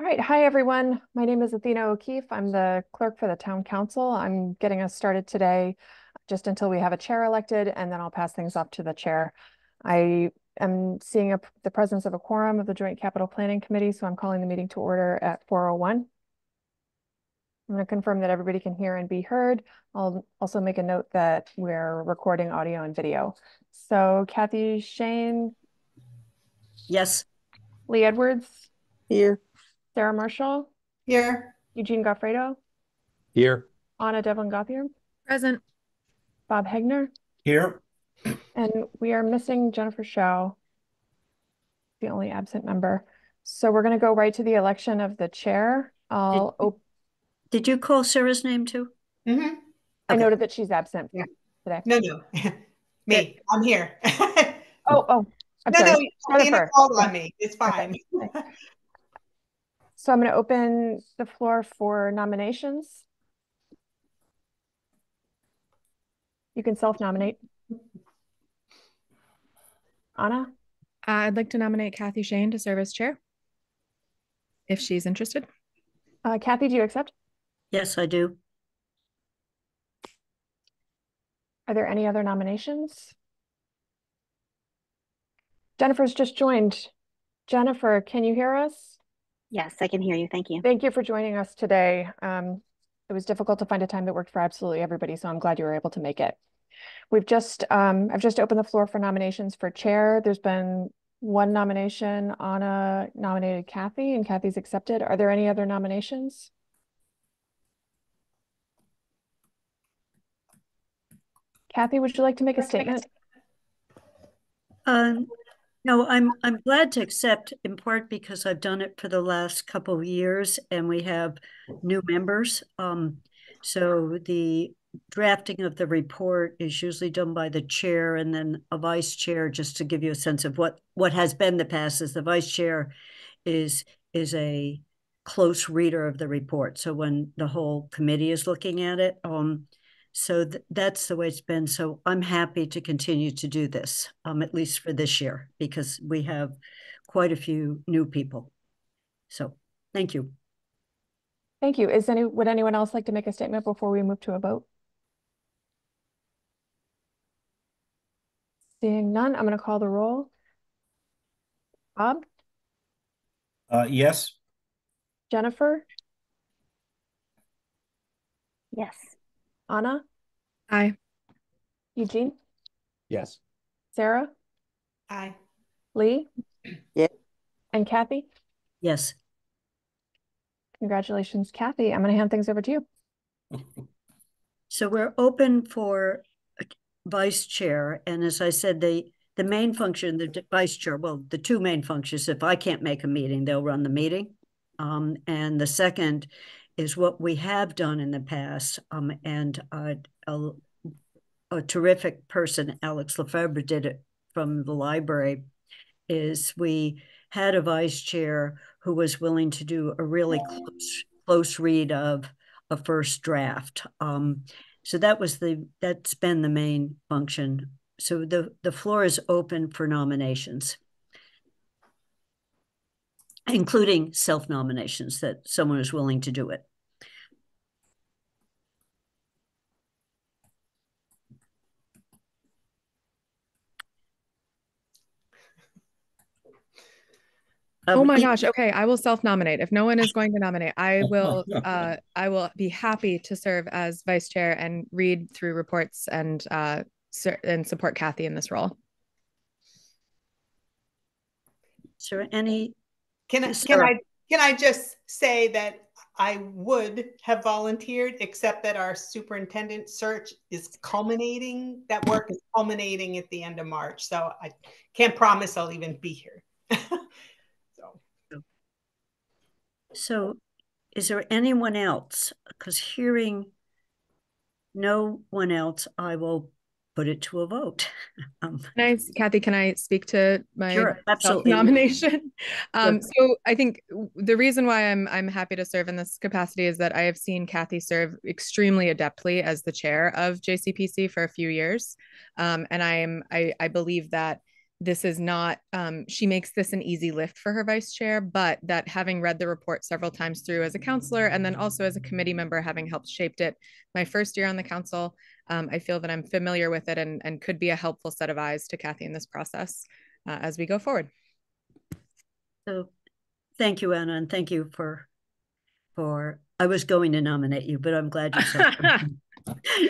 All right. Hi, everyone. My name is Athena O'Keefe. I'm the clerk for the town council. I'm getting us started today just until we have a chair elected, and then I'll pass things off to the chair. I am seeing a, the presence of a quorum of the Joint Capital Planning Committee, so I'm calling the meeting to order at 401. I'm going to confirm that everybody can hear and be heard. I'll also make a note that we're recording audio and video. So Kathy Shain. Yes. Lee Edwards. Here. Sarah Marshall. Here. Eugene Goffredo. Here. Ana Devlin Gauthier. Present. Bob Hegner. Here. And we are missing Jennifer Shiao, the only absent member. So we're going to go right to the election of the chair. I'll op- Did you call Sarah's name too? Mm-hmm. I Okay. noted that she's absent Yeah. today. No, no. Me, I'm here. Oh, oh, I'm No, no, sorry. Athena Jennifer. called on me. It's fine. So I'm going to open the floor for nominations. You can self-nominate. Ana? Uh, I'd like to nominate Kathy Shain to serve as chair. If she's interested. Uh, Kathy, do you accept? Yes, I do. Are there any other nominations? Jennifer's just joined. Jennifer, can you hear us? Yes, I can hear you. Thank you. Thank you for joining us today. Um, it was difficult to find a time that worked for absolutely everybody, so I'm glad you were able to make it. We've just, um, I've just opened the floor for nominations for chair. There's been one nomination. Ana nominated Kathy, and Kathy's accepted. Are there any other nominations? Kathy, would you like to make a statement? Um, no, I'm I'm glad to accept in part because I've done it for the last couple of years and we have new members. Um, so the drafting of the report is usually done by the chair and then a vice chair, just to give you a sense of what what has been the past is the vice chair is is a close reader of the report. So when the whole committee is looking at it, um, so th- that's the way it's been. So I'm happy to continue to do this, um, at least for this year, because we have quite a few new people. So thank you. Thank you. Is any, would anyone else like to make a statement before we move to a vote? Seeing none, I'm going to call the roll. Bob, Uh, yes. Jennifer, Yes. Ana, Aye. Eugene, Yes. Sarah, Aye. Lee? Yeah. And Kathy? Yes. Congratulations, Kathy. I'm going to hand things over to you. So we're open for vice chair. And as I said, the the main function, the vice chair, well, the two main functions, if I can't make a meeting, they'll run the meeting. Um, and the second is what we have done in the past. Um, and uh, a, a terrific person, Alex Lefebvre, did it from the library. Is we had a vice chair who was willing to do a really close close read of a first draft. Um, so that was the that's been the main function. So the the floor is open for nominations, including self nominations that someone is willing to do it. Oh my Um, gosh. Okay. I will self-nominate. If no one is going to nominate, I will uh I will be happy to serve as vice chair and read through reports and uh ser- and support Kathy in this role. Is there any? Can I, can I, can I just say that I would have volunteered, except that our superintendent search is culminating, that work is culminating at the end of March. So I can't promise I'll even be here. So, is there anyone else? Because hearing no one else, I will put it to a vote. Um, Can I, Kathy, can I speak to my Sure, nomination? Um, so I think the reason why I'm I'm happy to serve in this capacity is that I have seen Kathy serve extremely adeptly as the chair of JCPC for a few years, um, and I am I I believe that this is not um, she makes this an easy lift for her vice chair but that having read the report several times through as a councilor and then also as a committee member having helped shaped it my first year on the council um, i feel that i'm familiar with it and, and could be a helpful set of eyes to kathy in this process uh, as we go forward So, thank you, Ana, and thank you for, for, I was going to nominate you, but I'm glad you said.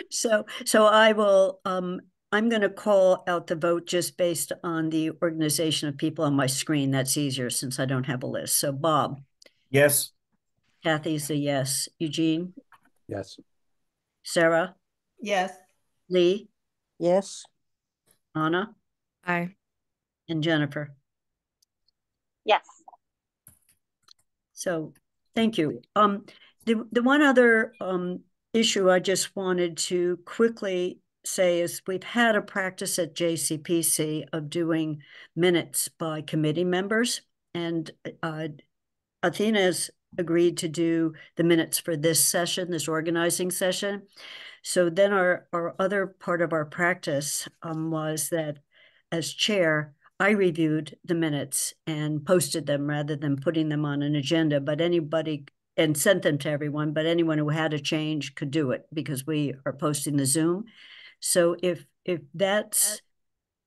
So, so I will, um, I'm going to call out the vote just based on the organization of people on my screen. That's easier since I don't have a list. So Bob, Yes. Kathy's a yes. Eugene, Yes. Sarah, Yes. Lee, Yes. Ana, Aye. and Jennifer. Yes. So, thank you. Um, the, the one other, um, issue I just wanted to quickly say is we've had a practice at JCPC of doing minutes by committee members. And, uh, Athena's agreed to do the minutes for this session, this organizing session. So then our, our other part of our practice, um, was that as chair, I reviewed the minutes and posted them rather than putting them on an agenda, but anybody and sent them to everyone, but anyone who had a change could do it because we are posting the Zoom. So if if that's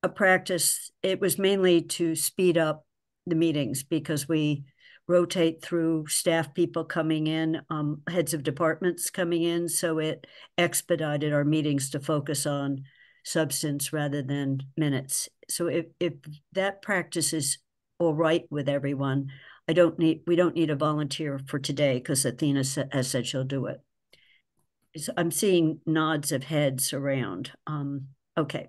a practice, it was mainly to speed up the meetings because we rotate through staff people coming in, um, heads of departments coming in, so it expedited our meetings to focus on substance rather than minutes. So if if that practice is all right with everyone, I don't need, we don't need a volunteer for today because Athena has said she'll do it. So I'm seeing nods of heads around. Um, okay.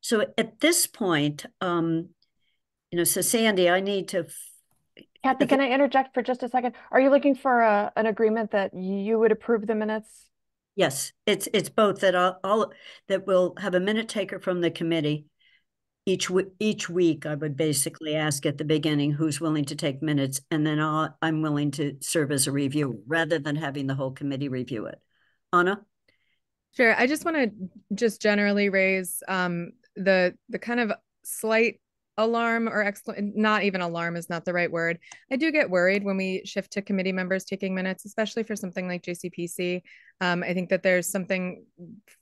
So at this point, um, you know, so Sandy, I need to, Kathy, can I interject for just a second? Are you looking for a, an agreement that you would approve the minutes? yes, it's, it's both that I'll, I'll, that we'll have a minute taker from the committee. Each each week, I would basically ask at the beginning who's willing to take minutes, and then I'll, I'm willing to serve as a review rather than having the whole committee review it. Ana? Sure. I just want to just generally raise um, the the kind of slight alarm or excla- not even alarm is not the right word. I do get worried when we shift to committee members taking minutes, especially for something like JCPC. Um, I think that there's something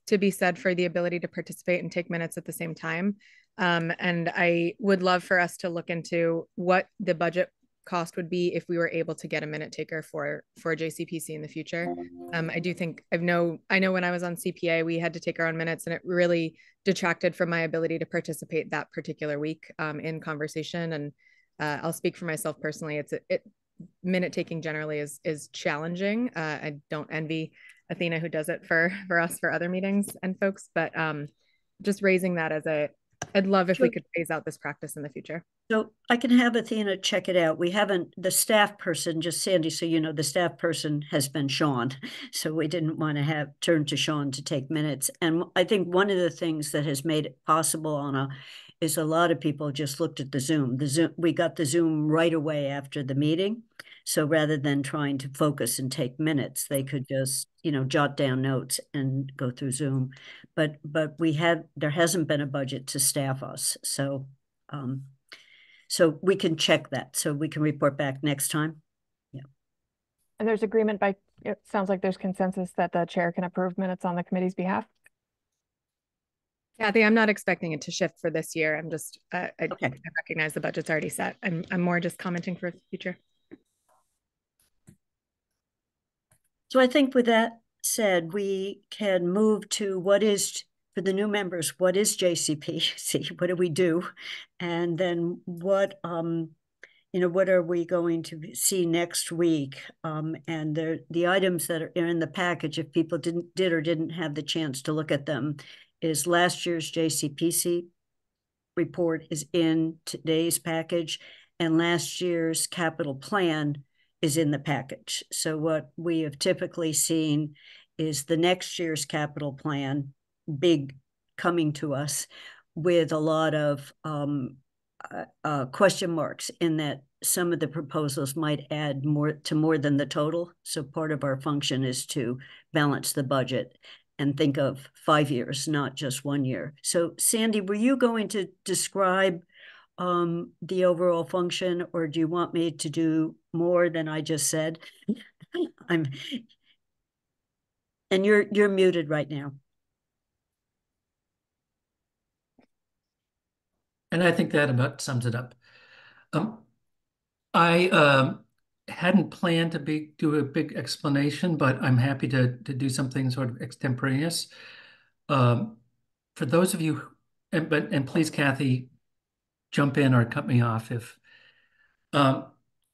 to be said for the ability to participate and take minutes at the same time. Um, and I would love for us to look into what the budget cost would be if we were able to get a minute taker for for JCPC in the future. Um, I do think I know I know when I was on CPA we had to take our own minutes and it really detracted from my ability to participate that particular week um, in conversation. And uh, I'll speak for myself personally. It's it minute taking generally is is challenging. Uh, I don't envy Athena who does it for for us for other meetings and folks, but um, just raising that as a I'd love if we could phase out this practice in the future. So I can have Athena check it out. We haven't, the staff person, just Sandy, so you know, the staff person has been Sean. So we didn't want to have, turn to Sean to take minutes. And I think one of the things that has made it possible, on a is a lot of people just looked at the Zoom. The Zoom, we got the Zoom right away after the meeting. So rather than trying to focus and take minutes, they could just, you know, jot down notes and go through Zoom. But, but we had, there hasn't been a budget to staff us. So, um, so we can check that, so we can report back next time. Yeah. And there's agreement by, it sounds like there's consensus that the chair can approve minutes on the committee's behalf. Kathy, I'm not expecting it to shift for this year. I'm just, uh, I, Okay. I recognize the budget's already set. I'm, I'm more just commenting for the future. So I think with that said, we can move to what is, for the new members, what is JCPC? What do we do? And then what, um, you know, what are we going to see next week? Um, and the, the items that are in the package, if people didn't, did or didn't have the chance to look at them, is last year's JCPC report is in today's package, and last year's capital plan is in the package. So what we have typically seen is the next year's capital plan, big coming to us with a lot of um, uh, uh, question marks in that some of the proposals might add more to more than the total. So part of our function is to balance the budget. and think of five years, not just one year. So Sandy, were you going to describe um, the overall function, or do you want me to do more than I just said? I'm, and you're you're muted right now. And I think that about sums it up. Um, I um, hadn't planned to be do a big explanation, but I'm happy to to do something sort of extemporaneous. Um, for those of you, and but and please, Kathy, jump in or cut me off if. Um,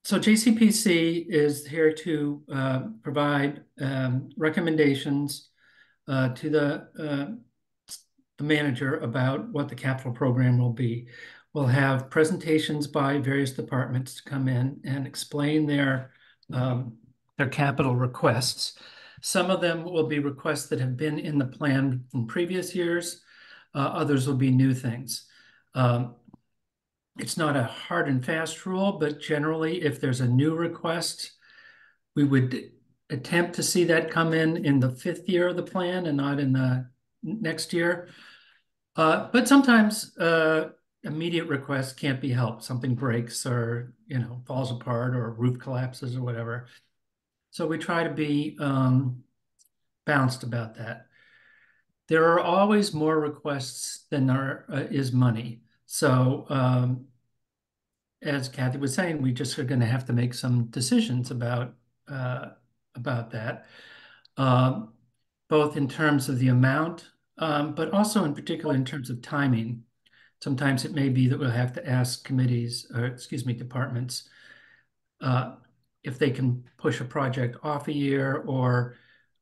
so JCPC is here to uh, provide um, recommendations uh, to the uh, the manager about what the capital program will be. We'll have presentations by various departments to come in and explain their um, their capital requests. Some of them will be requests that have been in the plan from previous years. Uh, others will be new things. Um, it's not a hard and fast rule, but generally, if there's a new request, we would attempt to see that come in in the fifth year of the plan and not in the next year. Uh, but sometimes uh, immediate requests can't be helped. Something breaks or, you know, falls apart or roof collapses or whatever. So we try to be um, balanced about that. There are always more requests than there uh, is money. So um, as Kathy was saying, we just are going to have to make some decisions about uh, about that, um, both in terms of the amount, um, but also in particular in terms of timing. Sometimes it may be that we'll have to ask committees, or excuse me, departments, uh, if they can push a project off a year, or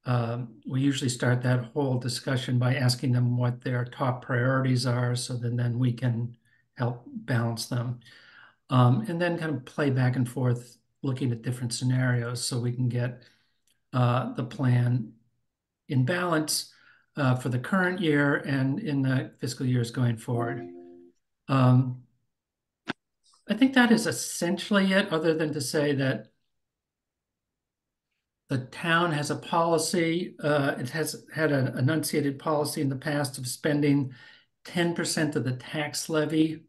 um, we usually start that whole discussion by asking them what their top priorities are, so then, then we can help balance them. Um, and then kind of play back and forth looking at different scenarios so we can get uh, the plan in balance uh, for the current year and in the fiscal years going forward. Um, I think that is essentially it, other than to say that the town has a policy, uh, it has had an enunciated policy in the past of spending 10% of the tax levy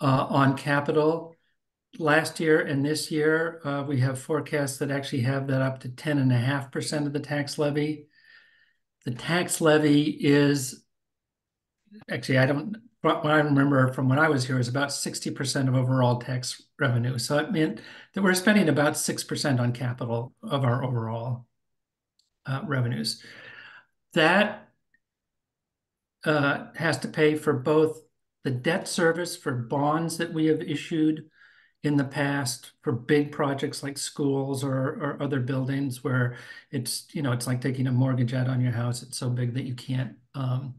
uh, on capital. Last year and this year, uh, we have forecasts that actually have that up to 10.5% of the tax levy. The tax levy is actually, I don't, what I remember from when I was here is about 60% of overall tax revenue. So it meant that we're spending about 6% on capital of our overall uh, revenues. That uh, has to pay for both the debt service for bonds that we have issued in the past for big projects like schools or, or other buildings where it's, you know, it's like taking a mortgage out on your house. It's so big that you can't um,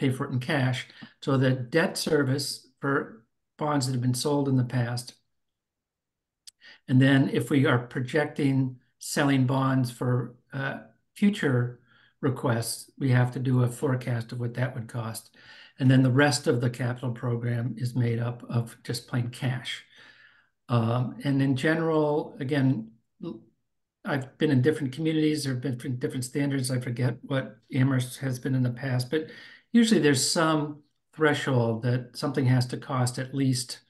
pay for it in cash. So the debt service for bonds that have been sold in the past. And then if we are projecting selling bonds for uh, future requests, we have to do a forecast of what that would cost. And then the rest of the capital program is made up of just plain cash. Um, and in general, again, I've been in different communities, there have been different standards. I forget what Amherst has been in the past, but usually there's some threshold that something has to cost at least,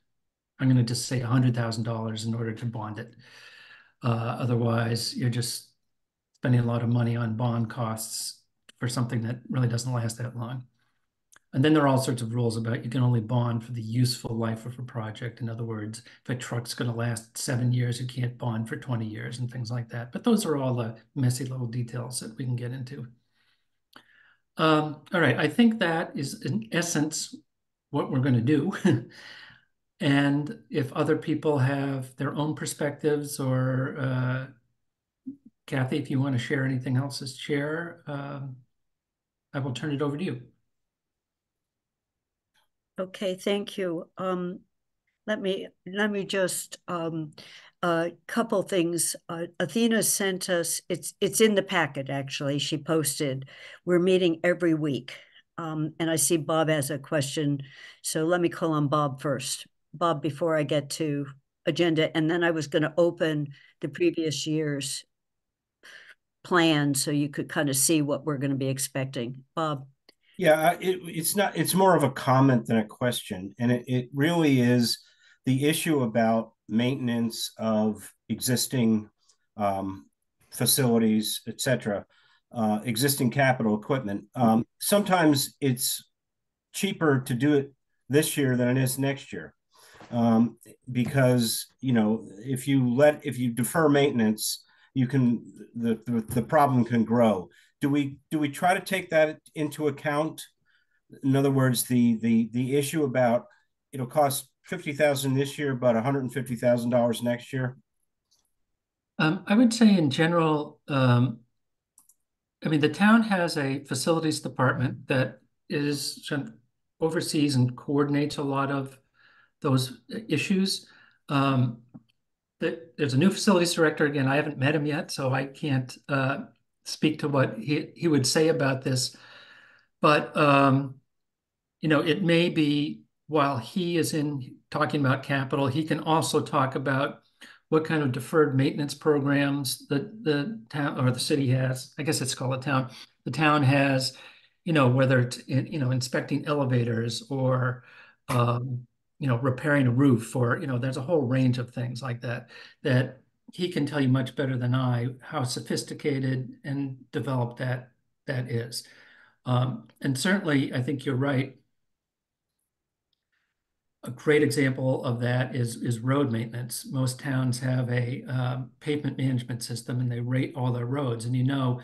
I'm going to just say $100,000 in order to bond it. Uh, otherwise, you're just spending a lot of money on bond costs for something that really doesn't last that long. And then there are all sorts of rules about you can only bond for the useful life of a project. In other words, if a truck's going to last seven years, you can't bond for 20 years and things like that. But those are all the messy little details that we can get into. Um, all right, I think that is in essence what we're going to do. and if other people have their own perspectives or uh, Kathy, if you want to share anything else as chair, um, I will turn it over to you. Okay, thank you. Um, let me let me just um, a couple things. Uh, Athena sent us, it's, it's in the packet, actually. She posted, we're meeting every week. Um, and I see Bob has a question. So let me call on Bob first. Bob, before I get to agenda, and then I was going to open the previous year's plan so you could kind of see what we're going to be expecting. Bob? Yeah, it, it's not, it's more of a comment than a question. And it, it really is the issue about maintenance of existing um, facilities, et cetera, uh, existing capital equipment. Um, sometimes it's cheaper to do it this year than it is next year. Um, because, you know, if you let, if you defer maintenance, you can, the, the, the problem can grow. Do we, do we try to take that into account? In other words, the, the, the issue about it'll cost 50,000 this year, but $150,000 next year? Um, I would say in general, um, I mean, the town has a facilities department that is oversees and coordinates a lot of those issues. Um, there's a new facilities director. Again, I haven't met him yet, so I can't uh, speak to what he, he would say about this. But, um, you know, it may be while he is in talking about capital, he can also talk about what kind of deferred maintenance programs that the town or the city has. I guess it's called a town. The town has, you know, whether it's in, you know inspecting elevators or um, you know repairing a roof or you know there's a whole range of things like that that he can tell you much better than I how sophisticated and developed that that is. Um, and certainly, I think you're right a great example of that is is road maintenance. Most towns have a uh, pavement management system, and they rate all their roads. And you know,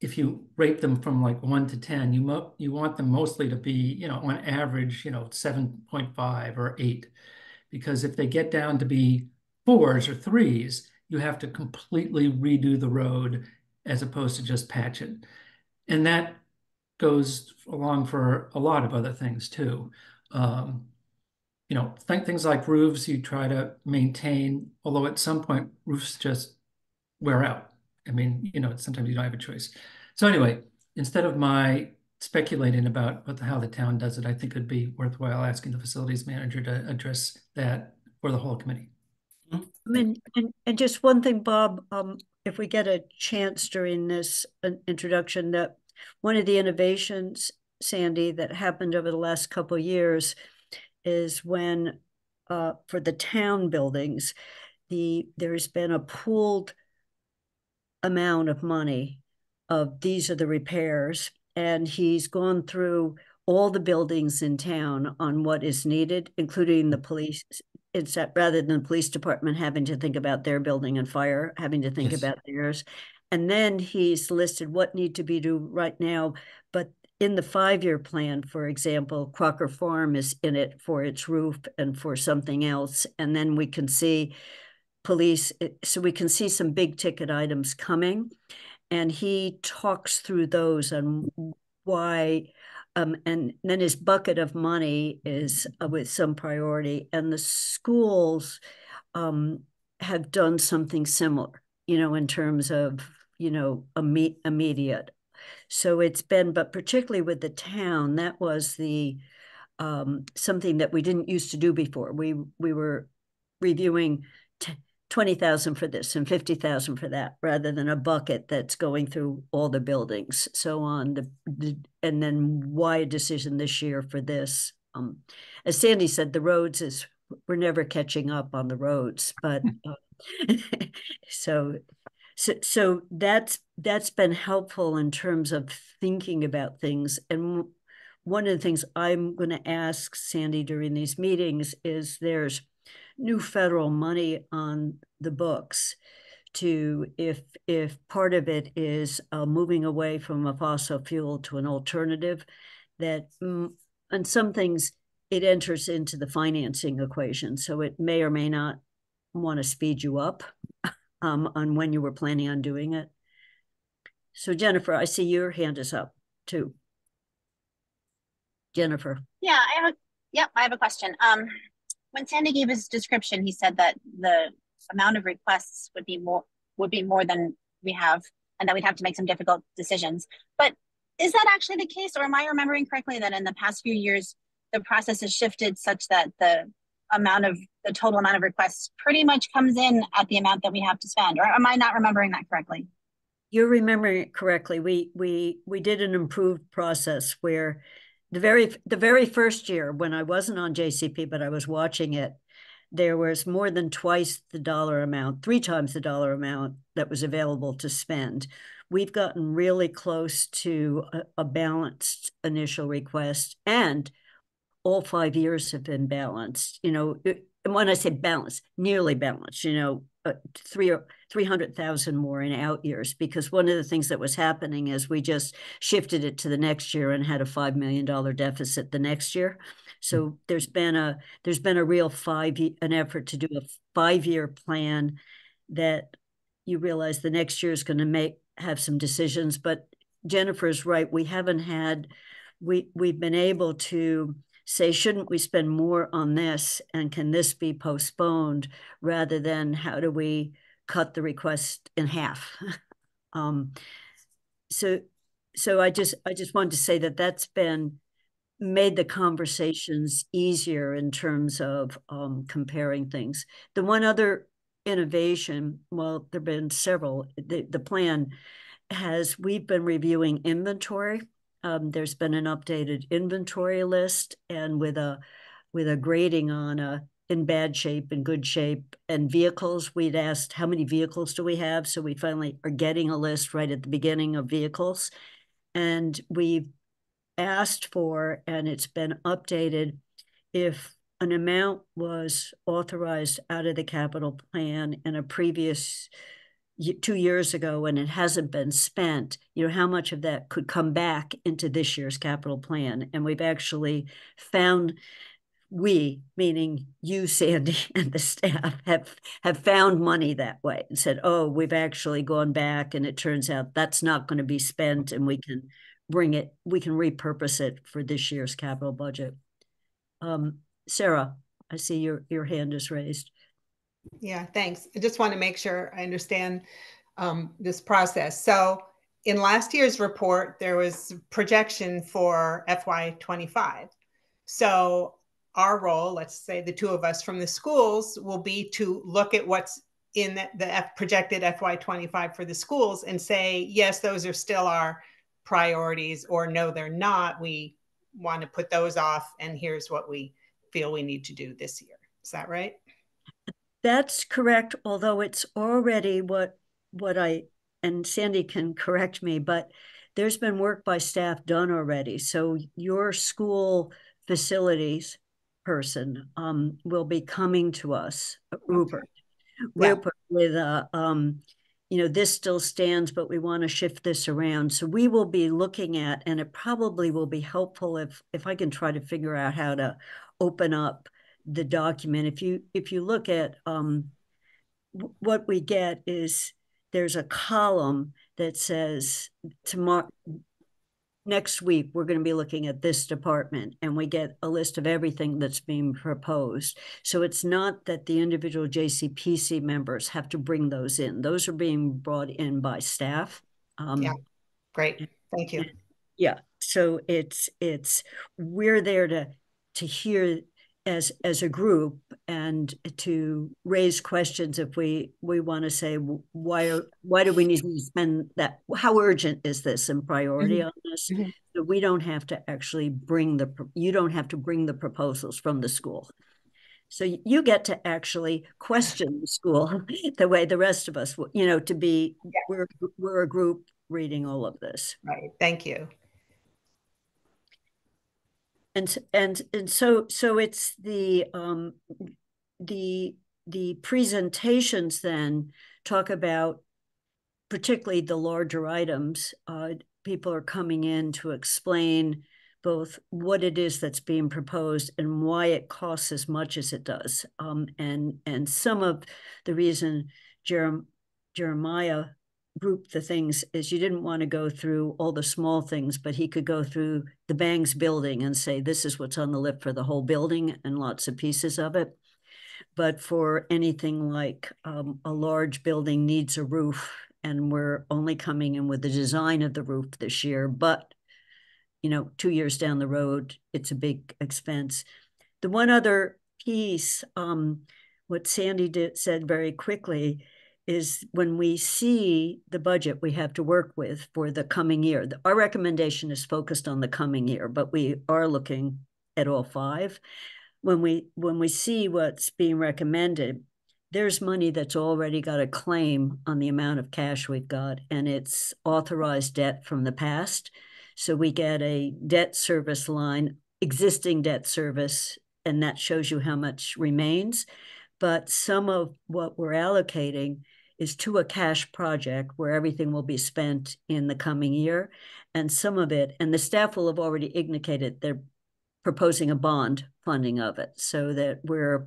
if you rate them from like one to ten, you mo- you want them mostly to be, you know, on average, you know, seven point five or eight, because if they get down to be fours or threes, you have to completely redo the road as opposed to just patch it, and that goes along for a lot of other things too. Um, you know, think things like roofs you try to maintain, although at some point roofs just wear out. I mean, you know, sometimes you don't have a choice. So anyway, instead of my speculating about what the, how the town does it, I think it'd be worthwhile asking the facilities manager to address that for the whole committee. I mean, and, and just one thing, Bob, um, if we get a chance during this uh, introduction, that one of the innovations, Sandy, that happened over the last couple years is when uh, for the town buildings, the there's been a pooled amount of money of these are the repairs, and he's gone through all the buildings in town on what is needed, including the police. It's that rather than the police department having to think about their building and fire, having to think yes. about theirs. And then he's listed what need to be do right now, in the five-year plan, for example, Crocker Farm is in it for its roof and for something else. And then we can see police, eh, so we can see some big ticket items coming. And he talks through those and why, um, and then his bucket of money is uh, with some priority. And the schools um, have done something similar, you know, in terms of, you know, imme immediate so it's been, but particularly with the town, that was the um, something that we didn't used to do before. We we were reviewing twenty thousand for this and fifty thousand for that, rather than a bucket that's going through all the buildings. So on the, the and then why a decision this year for this? Um, as Sandy said, the roads is we're never catching up on the roads, but uh, so so so that's that's been helpful in terms of thinking about things. And one of the things i'm going to ask sandy during these meetings is there's new federal money on the books to if if part of it is uh, moving away from a fossil fuel to an alternative that mm, on some things it enters into the financing equation. So it may or may not want to speed you up um, on when you were planning on doing it. So Jennifer, I see your hand is up too. Jennifer. Yeah, I have a yep, I have a question. Um, when Sandy gave his description, he said that the amount of requests would be more would be more than we have, and that we'd have to make some difficult decisions. But is that actually the case, or am I remembering correctly that in the past few years the process has shifted such that the amount of the total amount of requests pretty much comes in at the amount that we have to spend or am i not remembering that correctly you're remembering it correctly. We we we did an improved process where the very the very first year when I wasn't on JCP, but I was watching it, there was more than twice the dollar amount, three times the dollar amount that was available to spend. We've gotten really close to a, a balanced initial request, and all five years have been balanced. You know, and when I say balanced, nearly balanced. You know, uh, three or 300,000 more in out years because one of the things that was happening is we just shifted it to the next year and had a 5 million dollar deficit the next year. So there's been a there's been a real five an effort to do a 5 year plan that you realize the next year is going to make have some decisions but Jennifer's right we haven't had we we've been able to say, shouldn't we spend more on this and can this be postponed rather than how do we cut the request in half? um, so, so I just I just wanted to say that that's been made the conversations easier in terms of um, comparing things. The one other innovation, well, there've been several. The the plan has we've been reviewing inventory um, there's been an updated inventory list and with a with a grading on a in bad shape, in good shape, and vehicles. We'd asked how many vehicles do we have, so we finally are getting a list right at the beginning of vehicles, and we've asked for, and it's been updated, if an amount was authorized out of the capital plan in a previous two years ago and it hasn't been spent, you know, how much of that could come back into this year's capital plan? And we've actually found we, meaning you, Sandy, and the staff, have have found money that way and said, "Oh, we've actually gone back, and it turns out that's not going to be spent, and we can bring it, we can repurpose it for this year's capital budget." Um, Sarah, I see your your hand is raised. Yeah, thanks. I just want to make sure I understand um, this process. So in last year's report, there was projection for FY25. So our role, let's say the two of us from the schools, will be to look at what's in the, the F projected FY25 for the schools and say, yes, those are still our priorities, or no, they're not. We want to put those off, and here's what we feel we need to do this year. Is that right? That's correct, although it's already what what I and Sandy can correct me, but there's been work by staff done already. So your school facilities person um, will be coming to us, Rupert. Okay. Rupert with a um, you know, this still stands, but we want to shift this around. So we will be looking at, and it probably will be helpful if if I can try to figure out how to open up the document, if you if you look at um, what we get is there's a column that says tomorrow next week we're going to be looking at this department and we get a list of everything that's being proposed. So it's not that the individual jcpc members have to bring those in. Those are being brought in by staff um, yeah. Great. Thank you. Yeah. So it's it's we're there to to hear as as a group and to raise questions if we we want to say why are, why do we need to spend that how urgent is this and priority mm-hmm. on this mm-hmm. so we don't have to actually bring the you don't have to bring the proposals from the school so you get to actually question the school the way the rest of us you know to be yeah. we're we're a group reading all of this right thank you and and and so so it's the um the the presentations then talk about particularly the larger items uh, people are coming in to explain both what it is that's being proposed and why it costs as much as it does. Um, and and some of the reason Jerem, jeremiah group the things is you didn't want to go through all the small things, but he could go through the Bangs building and say, this is what's on the list for the whole building and lots of pieces of it. But for anything like um, a large building needs a roof, and we're only coming in with the design of the roof this year, but you know, two years down the road, it's a big expense. The one other piece, um, what Sandy did, said very quickly is when we see the budget we have to work with for the coming year. Our recommendation is focused on the coming year, but we are looking at all five. When we when we see what's being recommended, there's money that's already got a claim on the amount of cash we've got, and it's authorized debt from the past. So we get a debt service line, existing debt service, and that shows you how much remains. But some of what we're allocating is to a cash project where everything will be spent in the coming year. And some of it, and the staff will have already indicated they're proposing a bond funding of it so that we're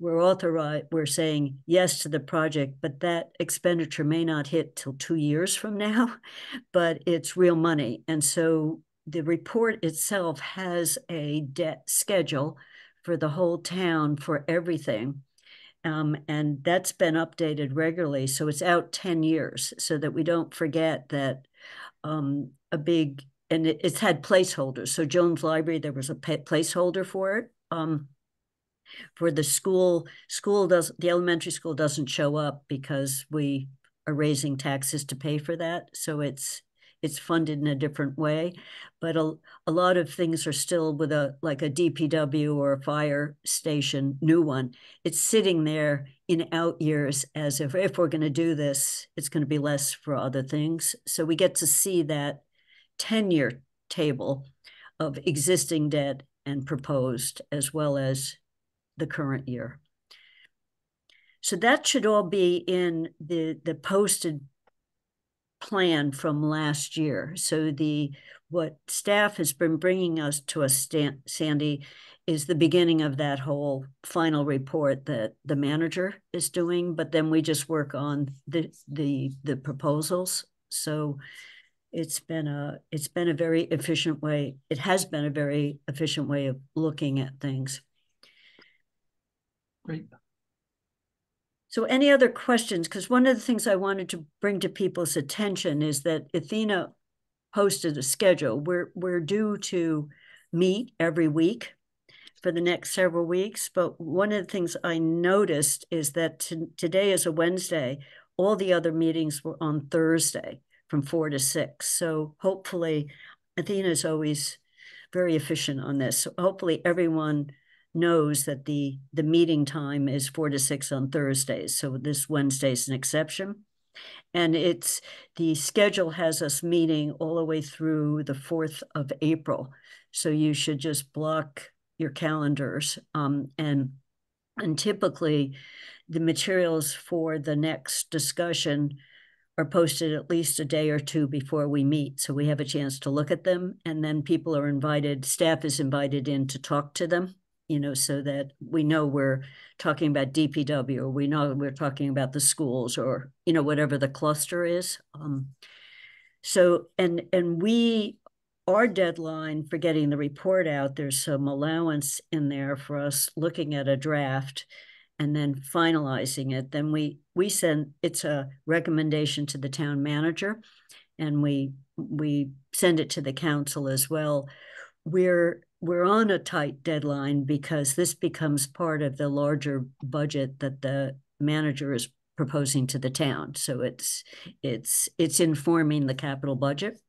we're authorized we're saying yes to the project but that expenditure may not hit till two years from now but it's real money and so the report itself has a debt schedule for the whole town for everything um, and that's been updated regularly so it's out 10 years so that we don't forget that um, a big and it, it's had placeholders. So jones library there was a placeholder for it um, for the school school does the elementary school doesn't show up because we are raising taxes to pay for that so it's it's funded in a different way but a, a lot of things are still with a like a dpw or a fire station new one it's sitting there in out years as if if we're going to do this it's going to be less for other things so we get to see that 10 year table of existing debt and proposed as well as the current year. So that should all be in the, the posted plan from last year. So the what staff has been bringing us to us, Sandy, is the beginning of that whole final report that the manager is doing. But then we just work on the the the proposals. So it's been a it's been a very efficient way. It has been a very efficient way of looking at things. Great. So any other questions? Because one of the things I wanted to bring to people's attention is that Athena posted a schedule. We're, we're due to meet every week for the next several weeks. But one of the things I noticed is that today is a Wednesday. All the other meetings were on Thursday from four to six. So hopefully, Athena is always very efficient on this. So hopefully everyone knows that the the meeting time is four to six on Thursdays. So this Wednesday is an exception. And it's the schedule has us meeting all the way through the 4th of April. So you should just block your calendars. Um, and and typically the materials for the next discussion are posted at least a day or two before we meet. So we have a chance to look at them. And then people are invited, staff is invited in to talk to them you know, so that we know we're talking about DPW or we know we're talking about the schools or, you know, whatever the cluster is. Um, so, and, and we, our deadline for getting the report out, there's some allowance in there for us looking at a draft and then finalizing it. Then we, we send, it's a recommendation to the town manager and we, we send it to the council as well. We're we're on a tight deadline because this becomes part of the larger budget that the manager is proposing to the town. So it's it's it's informing the capital budget.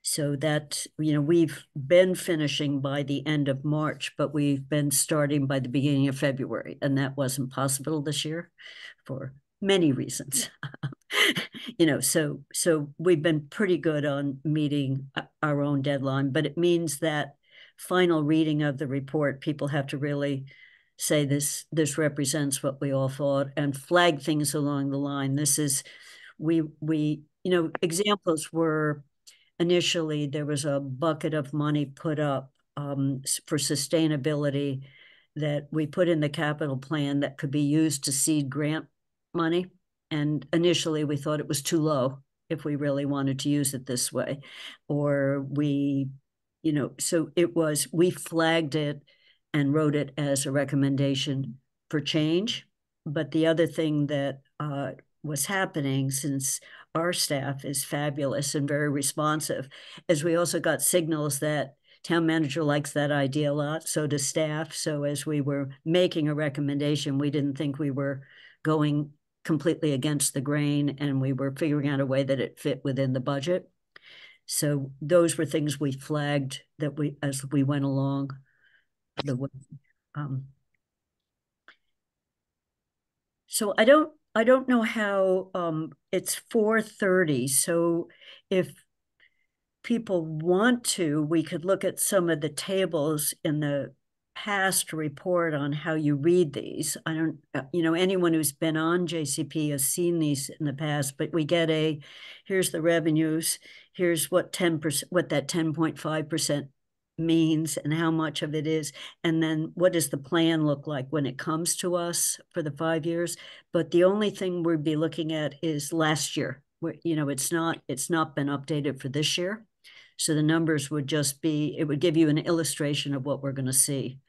So that you know we've been finishing by the end of March, but we've been starting by the beginning of February, and that wasn't possible this year for many reasons. you know, so so we've been pretty good on meeting our own deadline, but it means that final reading of the report, people have to really say this this represents what we all thought and flag things along the line. This is we we you know examples were initially there was a bucket of money put up um, for sustainability that we put in the capital plan that could be used to seed grant money. And initially, we thought it was too low if we really wanted to use it this way. Or we, you know, so it was, we flagged it and wrote it as a recommendation for change. But the other thing that uh, was happening since our staff is fabulous and very responsive is we also got signals that town manager likes that idea a lot so does staff so as we were making a recommendation we didn't think we were going completely against the grain and we were figuring out a way that it fit within the budget. So those were things we flagged that we as we went along the way. Um, so I don't I don't know how um it's 4:30 so if people want to we could look at some of the tables in the past report on how you read these. I don't, uh, you know, anyone who's been on JCP has seen these in the past, but we get a, here's the revenues, here's what 10%, what that 10.5% means and how much of it is and then what does the plan look like when it comes to us for the five years? But the only thing we'd be looking at is last year where you know it's not it's not been updated for this year. So the numbers would just be it would give you an illustration of what we're going to see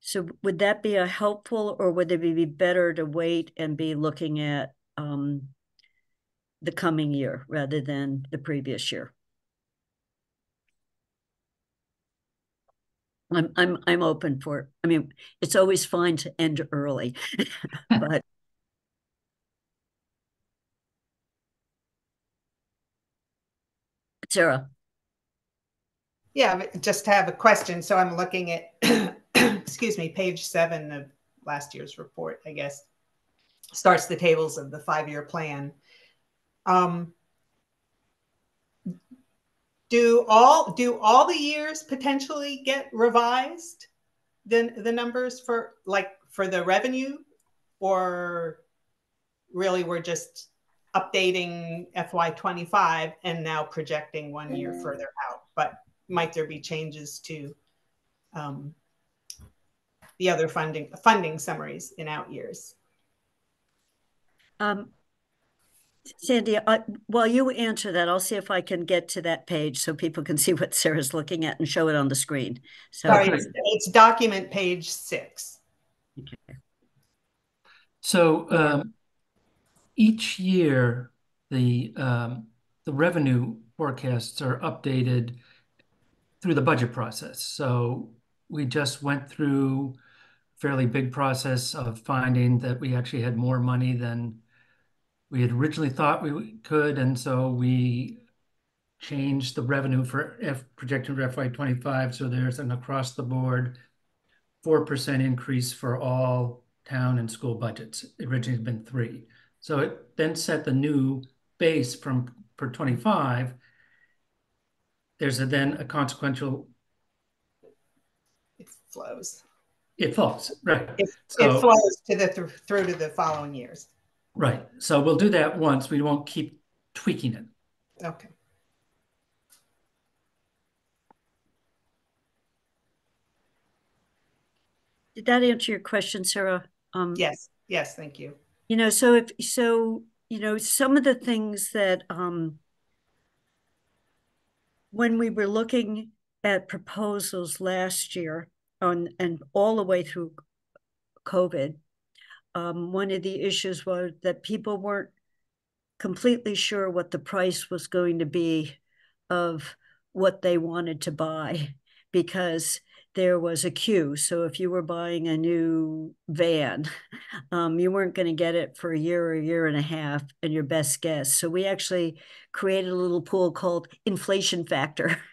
so would that be a helpful or would it be better to wait and be looking at um, the coming year rather than the previous year I'm I'm I'm open for. I mean, it's always fine to end early, but Sarah. Yeah, just have a question. So I'm looking at, excuse me, page seven of last year's report. I guess starts the tables of the five-year plan. Um, do all do all the years potentially get revised then the numbers for like for the revenue or really we're just updating fy25 and now projecting one year further out but might there be changes to um, the other funding funding summaries in out years um, Sandy, I, while you answer that, I'll see if I can get to that page so people can see what Sarah's looking at and show it on the screen. So Sorry, it's, it's document page six. Okay. So um, each year, the um, the revenue forecasts are updated through the budget process. So we just went through a fairly big process of finding that we actually had more money than we had originally thought we could, and so we changed the revenue for F projected for FY twenty-five, so there's an across the board four percent increase for all town and school budgets. Originally had been three. So it then set the new base from for twenty-five. There's a, then a consequential. It flows. It falls, right. It, so, it flows to the th through to the following years. Right. So we'll do that once. We won't keep tweaking it. Okay. Did that answer your question, Sarah? Um, yes. Yes. Thank you. You know, so if so, you know, some of the things that um, when we were looking at proposals last year on and all the way through COVID, um, one of the issues was that people weren't completely sure what the price was going to be of what they wanted to buy because there was a queue. So if you were buying a new van, um, you weren't going to get it for a year or a year and a half and your best guess. So we actually created a little pool called inflation factor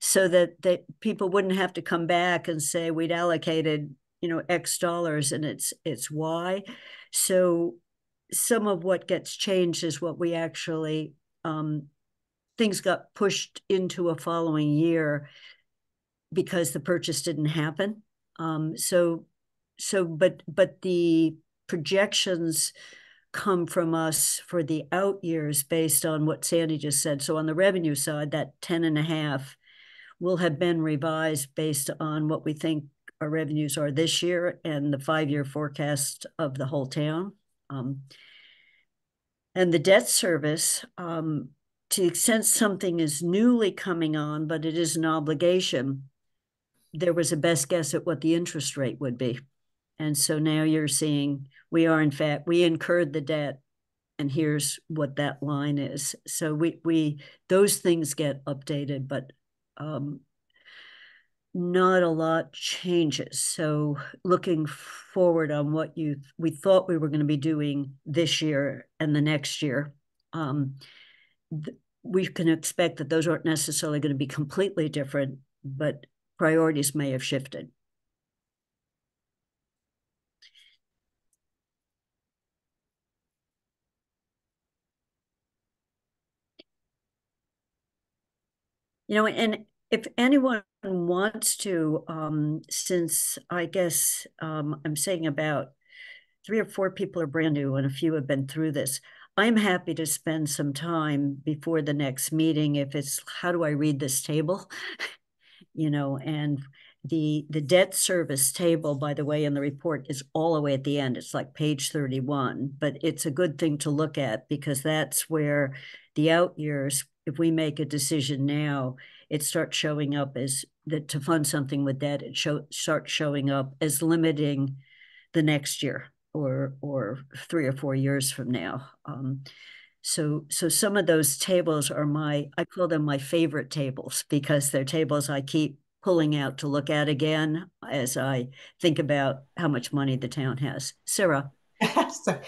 so that, that people wouldn't have to come back and say we'd allocated you know x dollars and it's it's y. So some of what gets changed is what we actually um, things got pushed into a following year because the purchase didn't happen. Um, so so but but the projections come from us for the out years based on what sandy just said so on the revenue side that 10 and a half will have been revised based on what we think our revenues are this year and the five-year forecast of the whole town. Um, and the debt service, um, to the extent something is newly coming on, but it is an obligation, there was a best guess at what the interest rate would be. And so now you're seeing we are in fact we incurred the debt and here's what that line is. So we we those things get updated, but um, not a lot changes. So looking forward on what you we thought we were going to be doing this year and the next year, um, we can expect that those aren't necessarily going to be completely different, but priorities may have shifted. You know, and if anyone wants to, um, since I guess um, I'm saying about three or four people are brand new and a few have been through this, I'm happy to spend some time before the next meeting if it's how do I read this table? you know, and the the debt service table, by the way, in the report is all the way at the end. It's like page 31, but it's a good thing to look at because that's where the out years, if we make a decision now, it starts showing up as that to fund something with debt, it show, starts showing up as limiting the next year or or three or four years from now. Um, so so some of those tables are my I call them my favorite tables because they're tables I keep pulling out to look at again as I think about how much money the town has. Sarah. so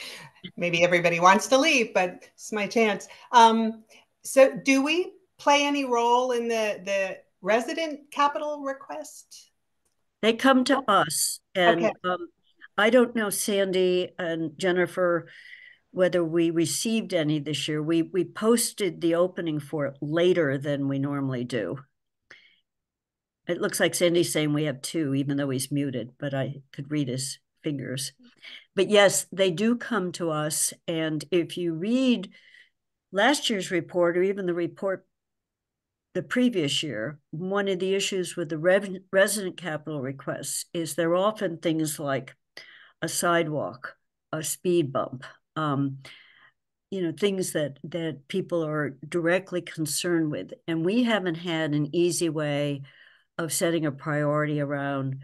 maybe everybody wants to leave, but it's my chance. Um, so do we play any role in the the resident capital request? They come to us, and okay. um, I don't know, Sandy and Jennifer, whether we received any this year. We we posted the opening for it later than we normally do. It looks like Sandy's saying we have two, even though he's muted, but I could read his fingers. But yes, they do come to us. And if you read last year's report or even the report the previous year, one of the issues with the rev- resident capital requests is they're often things like a sidewalk, a speed bump, um, you know, things that that people are directly concerned with, and we haven't had an easy way of setting a priority around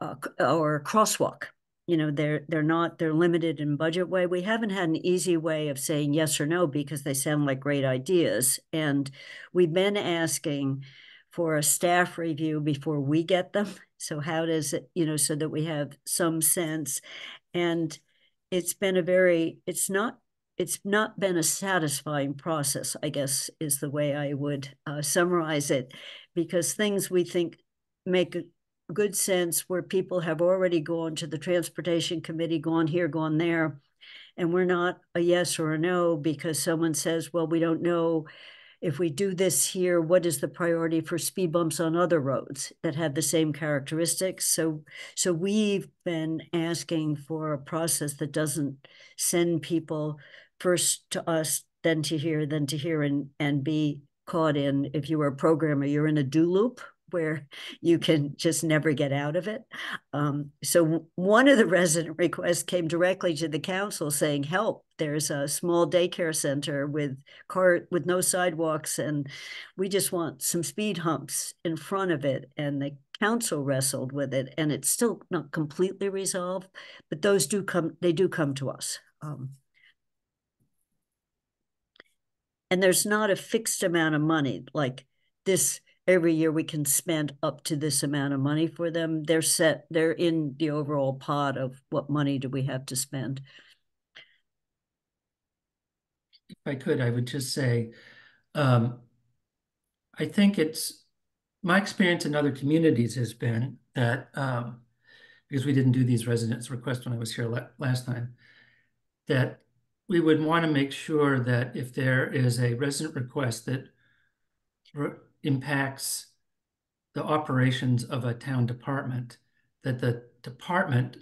uh, or a crosswalk you know they're they're not they're limited in budget way. We haven't had an easy way of saying yes or no because they sound like great ideas. And we've been asking for a staff review before we get them. So how does it you know so that we have some sense. And it's been a very it's not it's not been a satisfying process i guess is the way i would uh, summarize it. Because things we think make good sense where people have already gone to the transportation committee, gone here, gone there, and we're not a yes or a no because someone says, well, we don't know if we do this here, what is the priority for speed bumps on other roads that have the same characteristics? So, so we've been asking for a process that doesn't send people first to us, then to here, then to here, and and be caught in. If you were a programmer, you're in a do loop where you can just never get out of it. Um, so one of the resident requests came directly to the council saying, help, there's a small daycare center with car with no sidewalks and we just want some speed humps in front of it. And the council wrestled with it and it's still not completely resolved, but those do come, they do come to us. Um, and there's not a fixed amount of money like this every year we can spend up to this amount of money for them. They're set, they're in the overall pot of what money do we have to spend. If I could, I would just say, um, I think it's my experience in other communities has been that um, because we didn't do these residents requests when I was here la last time, that we would want to make sure that if there is a resident request that impacts the operations of a town department, that the department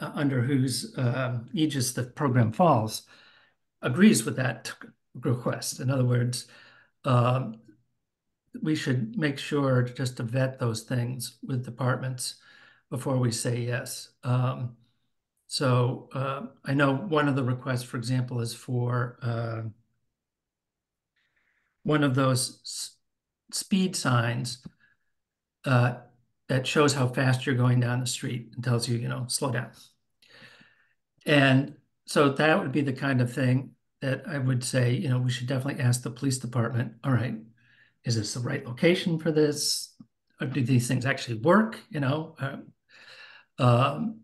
uh, under whose uh, aegis the program falls agrees with that request. In other words, um, we should make sure just to vet those things with departments before we say yes. Um, so uh, I know one of the requests, for example, is for uh, one of those speed signs uh, that shows how fast you're going down the street and tells you, you know, slow down. And so that would be the kind of thing that I would say, you know, we should definitely ask the police department, all right, is this the right location for this? do these things actually work? You know, uh, um,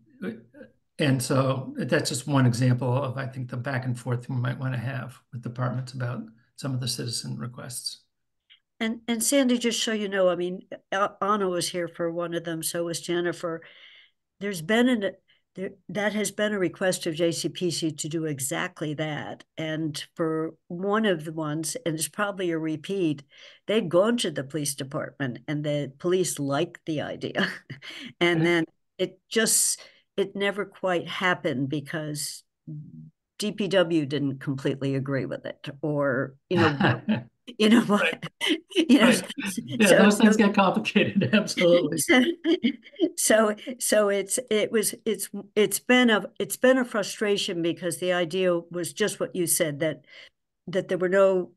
and so that's just one example of I think the back and forth we might want to have with departments about some of the citizen requests. And and Sandy, just so you know, I mean, Ana was here for one of them, so was Jennifer. There's been an there, that has been a request of JCPC to do exactly that. And for one of the ones, and it's probably a repeat, they'd gone to the police department and the police liked the idea. and mm-hmm. then it just, it never quite happened because DPW didn't completely agree with it, or you know, you know what, you know, right. yeah, so, those things get complicated, absolutely. So, so, so it's it was it's it's been a it's been a frustration because the idea was just what you said that that there were no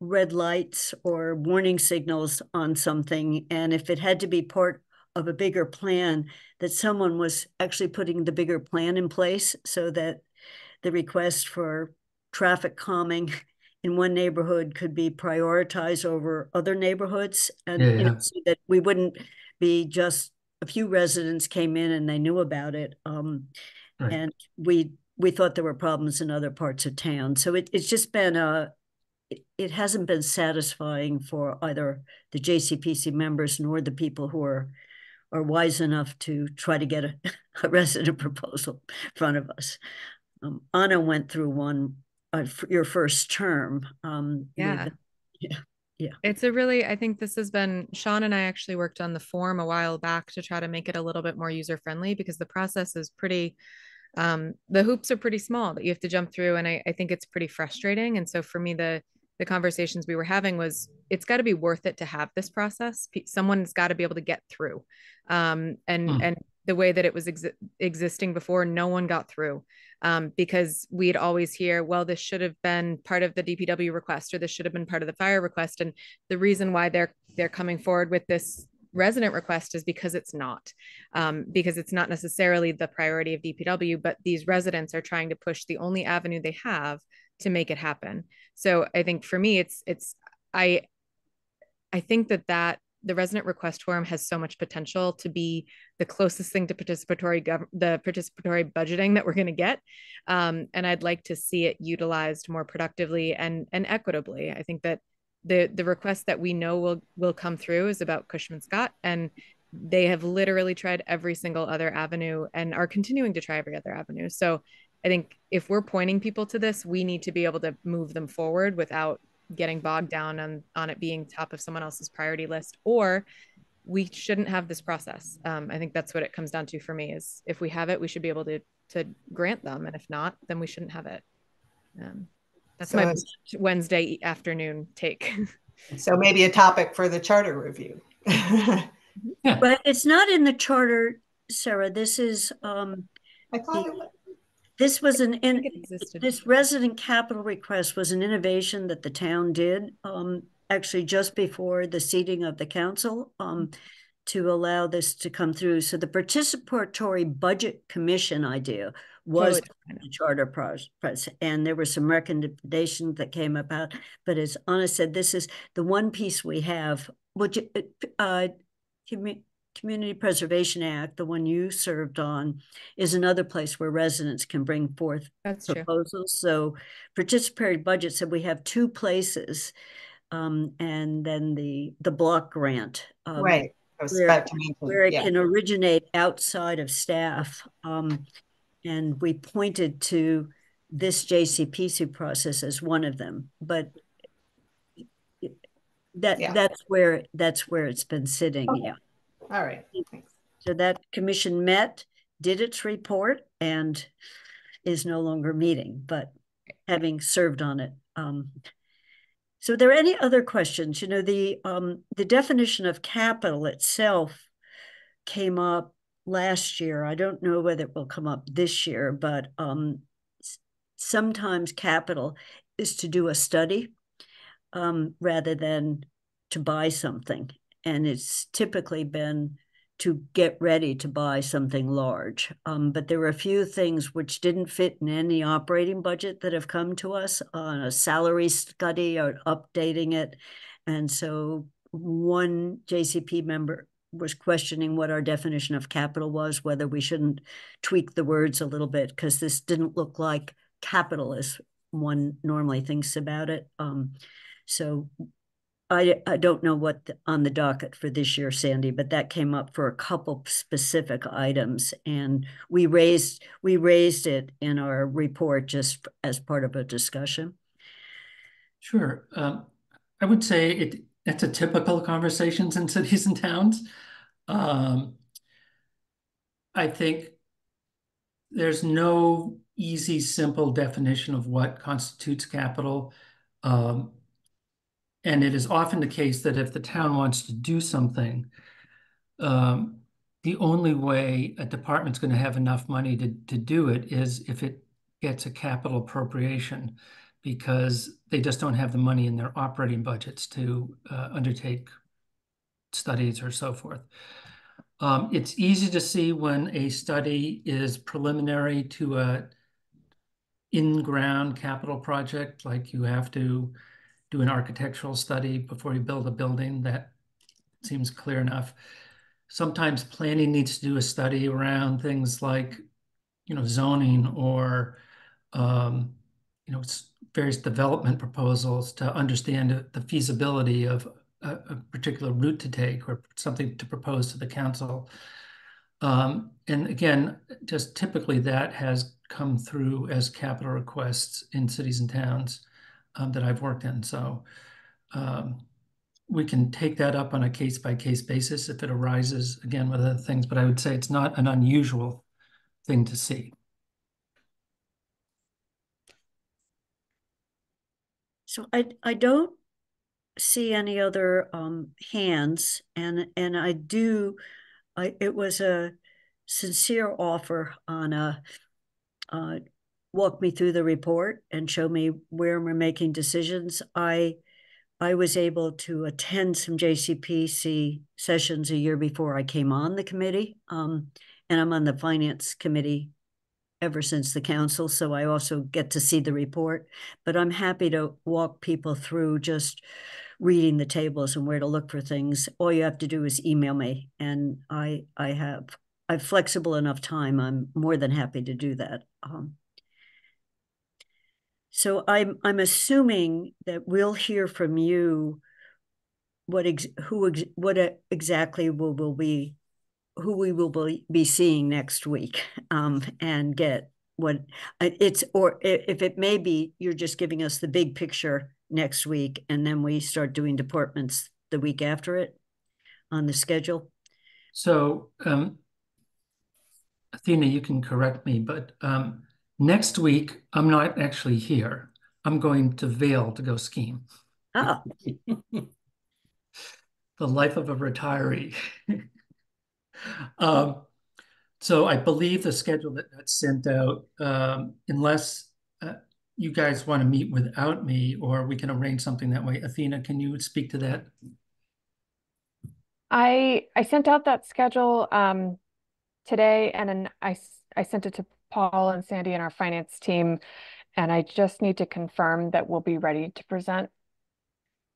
red lights or warning signals on something, and if it had to be part of a bigger plan, that someone was actually putting the bigger plan in place so that the request for traffic calming in one neighborhood could be prioritized over other neighborhoods and yeah, yeah. You know, so that we wouldn't be just a few residents came in and they knew about it um, right. and we we thought there were problems in other parts of town so it, it's just been a it, it hasn't been satisfying for either the jcpc members nor the people who are are wise enough to try to get a, a resident proposal in front of us um, Ana went through one uh, your first term. Um, yeah. With, yeah. Yeah. It's a really, I think this has been, Sean and I actually worked on the form a while back to try to make it a little bit more user friendly because the process is pretty, um, the hoops are pretty small that you have to jump through. And I, I think it's pretty frustrating. And so for me, the, the conversations we were having was it's got to be worth it to have this process. Someone's got to be able to get through. Um, and, hmm. and the way that it was ex- existing before, no one got through um, because we'd always hear, well, this should have been part of the DPW request or this should have been part of the fire request. And the reason why they're they're coming forward with this resident request is because it's not um, because it's not necessarily the priority of DPW, but these residents are trying to push the only avenue they have to make it happen. So I think for me, it's it's I I think that that the resident request form has so much potential to be the closest thing to participatory gov- the participatory budgeting that we're going to get. Um, and i'd like to see it utilized more productively and and equitably. I think that the the request that we know will will come through is about cushman scott and they have literally tried every single other avenue and are continuing to try every other avenue. So i think if we're pointing people to this we need to be able to move them forward without getting bogged down on on it being top of someone else's priority list or we shouldn't have this process. Um, i think that's what it comes down to for me is if we have it we should be able to to grant them and if not then we shouldn't have it. Um, that's so my wednesday afternoon take. So maybe a topic for the charter review. But it's not in the charter sarah. This is um i thought it was this was an in, this resident capital request was an innovation that the town did um, actually just before the seating of the council um, to allow this to come through. So the participatory budget commission idea was totally. the charter process, and there were some recommendations that came about. But as Ana said, this is the one piece we have. Which uh, Community Preservation Act, the one you served on, is another place where residents can bring forth That's proposals. True. So participatory budget said we have two places, um, and then the the block grant. Um, right. Where, where it yeah. can originate outside of staff. Um, and we pointed to this JCPC process as one of them, but that yeah. that's where that's where it's been sitting. Okay. Yeah. All right. Thanks. So that commission met, did its report, and is no longer meeting, but having served on it. Um, so, are there any other questions? You know, the um, the definition of capital itself came up last year. I don't know whether it will come up this year, but um, sometimes capital is to do a study um, rather than to buy something and it's typically been to get ready to buy something large. Um, but there were a few things which didn't fit in any operating budget that have come to us on a salary study or updating it. And so one JCP member was questioning what our definition of capital was, whether we shouldn't tweak the words a little bit, because this didn't look like capital as one normally thinks about it. Um, so I, I don't know what on the docket for this year, Sandy, but that came up for a couple specific items, and we raised we raised it in our report just as part of a discussion. Sure, um, I would say it it's a typical conversations in cities and towns. Um, I think there's no easy, simple definition of what constitutes capital. Um, and it is often the case that if the town wants to do something, um, the only way a department's going to have enough money to, to do it is if it gets a capital appropriation because they just don't have the money in their operating budgets to uh, undertake studies or so forth. Um, it's easy to see when a study is preliminary to a in-ground capital project, like you have to do an architectural study before you build a building. That seems clear enough. Sometimes planning needs to do a study around things like, you know, zoning or, um, you know, various development proposals to understand the feasibility of a, a particular route to take or something to propose to the council. Um, and again, just typically that has come through as capital requests in cities and towns um, that I've worked in. So um, we can take that up on a case by case basis if it arises again with other things, but I would say it's not an unusual thing to see. So I I don't see any other um, hands, and and I do. I it was a sincere offer on a uh, walk me through the report and show me where we're making decisions. I I was able to attend some JCPC sessions a year before I came on the committee, um, and I'm on the finance committee ever since the council, so I also get to see the report. But I'm happy to walk people through just reading the tables and where to look for things. All you have to do is email me, and I I have I've flexible enough time. I'm more than happy to do that. Um, so I'm I'm assuming that we'll hear from you what ex, who ex, what exactly will will be who we will be, seeing next week um, and get what it's or if it may be you're just giving us the big picture next week and then we start doing departments the week after it on the schedule? So um, athena you can correct me but um, next week i'm not actually here i'm going to Vail to go skiing oh the life of a retiree um, so I believe the schedule that got sent out, um, unless uh, you guys want to meet without me, or we can arrange something that way. Athena, can you speak to that? I I sent out that schedule um, today, and then I I sent it to Paul and Sandy and our finance team, and I just need to confirm that we'll be ready to present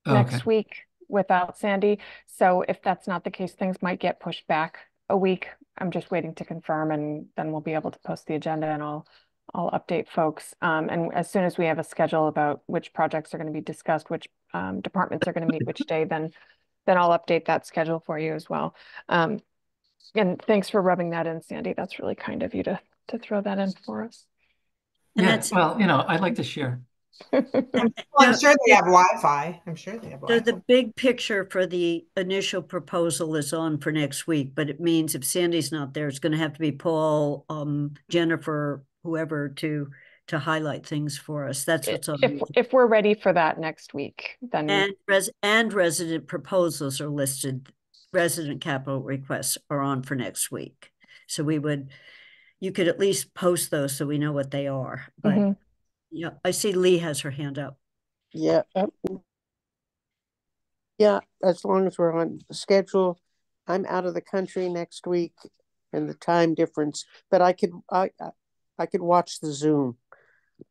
okay. next week without Sandy. So if that's not the case, things might get pushed back a week. I'm just waiting to confirm and then we'll be able to post the agenda and I'll I'll update folks. Um, and as soon as we have a schedule about which projects are going to be discussed, which um, departments are going to meet which day, then then I'll update that schedule for you as well. Um, and thanks for rubbing that in, Sandy. That's really kind of you to to throw that in for us. Yeah, well, you know, I'd like to share. well, I'm sure they have Wi-Fi. I'm sure they have Wi-Fi. The big picture for the initial proposal is on for next week, but it means if Sandy's not there, it's going to have to be Paul, um, Jennifer, whoever to to highlight things for us. That's what's on. If, if we're ready for that next week, then and res and resident proposals are listed. Resident capital requests are on for next week, so we would. You could at least post those so we know what they are, but. Mm -hmm yeah, I see Lee has her hand up. Yeah. Um, yeah, as long as we're on schedule. I'm out of the country next week and the time difference, but I could I I could watch the Zoom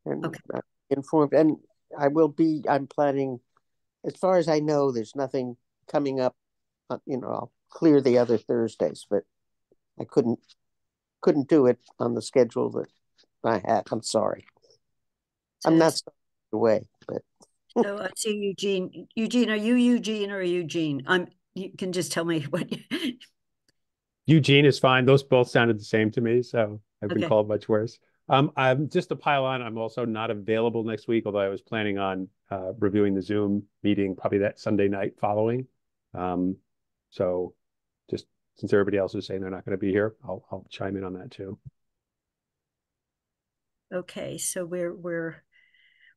and okay. uh, informed and I will be I'm planning as far as I know there's nothing coming up uh, you know I'll clear the other Thursdays, but I couldn't couldn't do it on the schedule that I had. I'm sorry. I'm not Says- away, but So I see Eugene. Eugene, are you Eugene or Eugene? I'm, you can just tell me what. you- Eugene is fine. Those both sounded the same to me, so I've been Okay. called much worse. Um, I'm just to pile on. I'm also not available next week, although I was planning on uh, reviewing the Zoom meeting probably that Sunday night following. Um, so just since everybody else is saying they're not going to be here, I'll I'll chime in on that too. Okay, so we're, we're,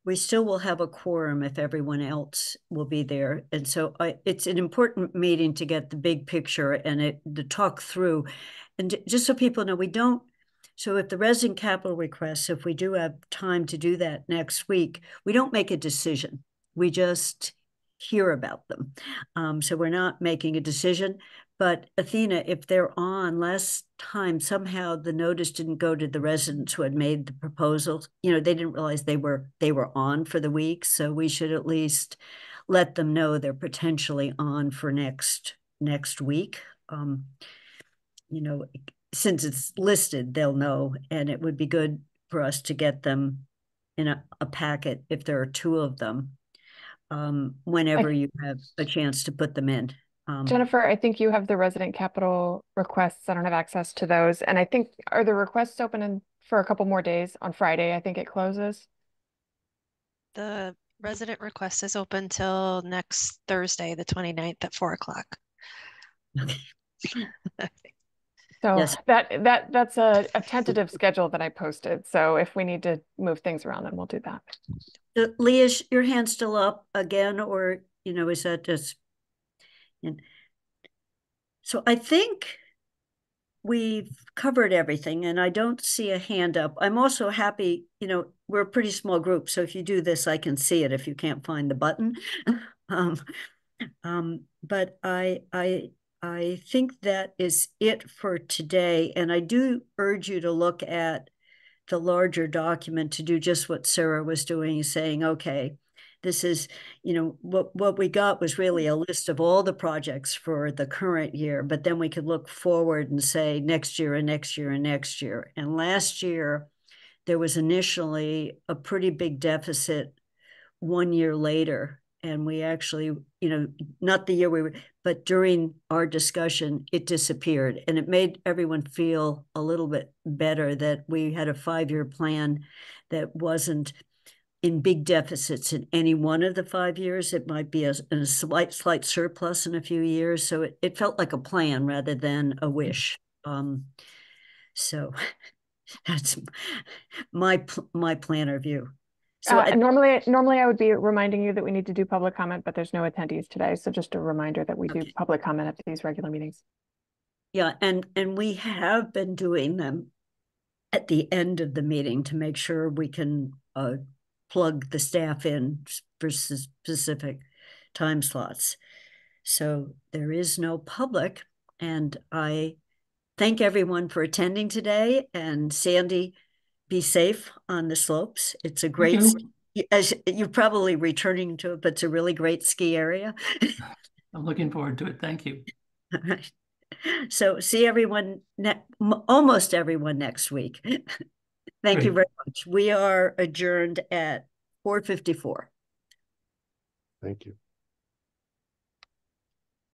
we still will have a quorum if everyone else will be there. And so I, it's an important meeting to get the big picture and it, to talk through. And just so people know, we don't, so if the resident capital requests, if we do have time to do that next week, we don't make a decision. We just hear about them. Um, so we're not making a decision. But Athena, if they're on last time, somehow the notice didn't go to the residents who had made the proposals. You know, they didn't realize they were they were on for the week. So we should at least let them know they're potentially on for next next week. Um, you know, since it's listed, they'll know, and it would be good for us to get them in a, a packet if there are two of them. Um, whenever you have a chance to put them in. Um, Jennifer, I think you have the resident capital requests. I don't have access to those. And I think, are the requests open in for a couple more days on Friday? I think it closes. The resident request is open till next Thursday, the 29th at four o'clock. So Yes. that, that, that's a, a tentative schedule that I posted. So if we need to move things around, then we'll do that. Uh, Leah, is your hand still up again, or, you know, is that just? And- So I think we've covered everything and I don't see a hand up. I'm also happy, you know, we're a pretty small group, so if you do this, I can see it if you can't find the button. Um, um, but I, I, I think that is it for today, and I do urge you to look at the larger document to do just what Sarah was doing, saying, okay, this is, you know, what, what we got was really a list of all the projects for the current year, but then we could look forward and say next year and next year and next year. And last year, there was initially a pretty big deficit one year later. And we actually, you know, not the year we were, but during our discussion, it disappeared. And it made everyone feel a little bit better that we had a five year plan that wasn't in big deficits in any one of the five years. It might be a, a slight, slight surplus in a few years. So it, it felt like a plan rather than a wish. Um, so that's my my planner view. So Uh, I- normally, normally I would be reminding you that we need to do public comment, but there's no attendees today. So just a reminder that we do public comment at these regular meetings. Yeah, and and we have been doing them at the end of the meeting to make sure we can uh plug the staff in for specific time slots. So there is no public, and I thank everyone for attending today. And Sandy, be safe on the slopes. It's a great, you. sk- y- as you're probably returning to it, but it's a really great ski area. I'm looking forward to it. Thank you. All right. So see everyone, ne- almost everyone next week. Thank you very much. We are adjourned at four fifty-four. Thank you.